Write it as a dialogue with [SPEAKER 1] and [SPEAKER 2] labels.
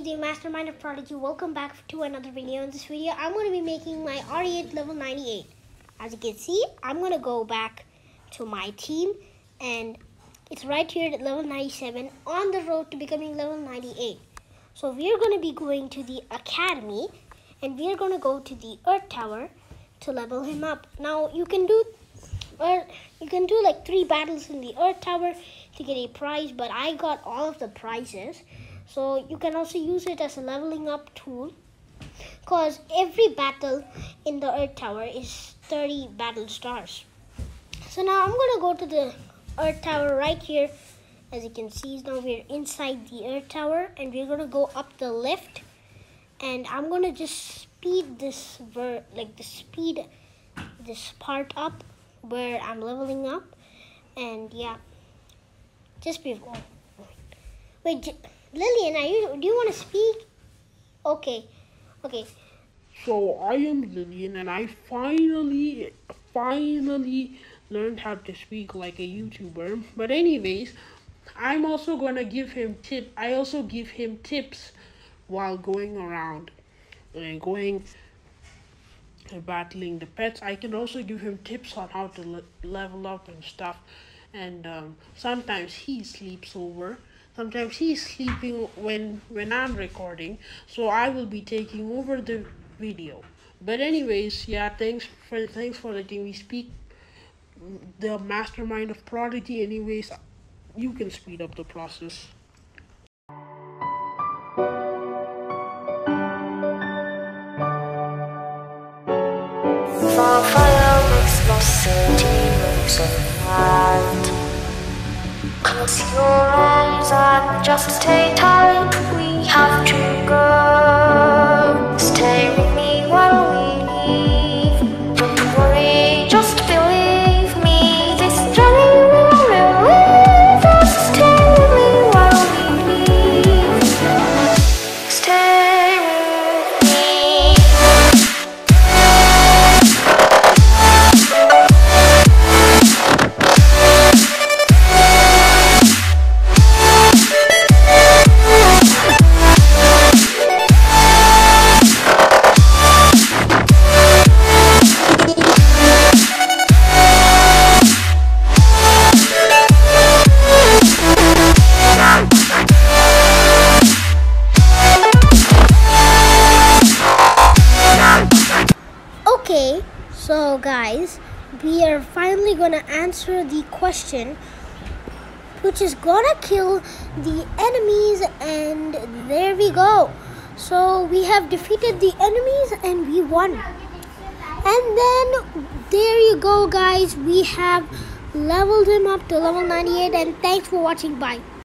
[SPEAKER 1] the mastermind of prodigy welcome back to another video. In this video i'm going to be making my re8 level 98 as you can see i'm going to go back to my team and it's right here at level 97 on the road to becoming level 98 so we're going to be going to the academy and we're going to go to the earth tower to level him up. Now you can do or you can do like three battles in the earth tower to get a prize but i got all of the prizes so you can also use it as a leveling up tool. Because every battle in the earth tower is 30 battle stars. So now i'm going to go to the earth tower right here. As you can see now we're inside the earth tower. And we're going to go up the lift. And i'm going to just speed this ver like the speed this part up where i'm leveling up. And yeah. Just before. Wait Lillian, are you? Do you want to speak? Okay, okay.
[SPEAKER 2] So I am Lillian, and I finally, finally learned how to speak like a YouTuber. But anyways, I'm also gonna give him tip. I also give him tips while going around and going and battling the pets. I can also give him tips on how to le level up and stuff. And um, sometimes he sleeps over sometimes he's sleeping when when i'm recording so i will be taking over the video. But anyways yeah thanks for thanks for letting me speak the mastermind of prodigy. Anyways you can speed up the process.
[SPEAKER 3] Fire makes no city Close your eyes and just stay tight. We have to go.
[SPEAKER 1] Okay, so guys, we are finally gonna answer the question which is gonna kill the enemies and there we go. So we have defeated the enemies and we won. And then there you go guys, we have leveled him up to level 98 and thanks for watching bye.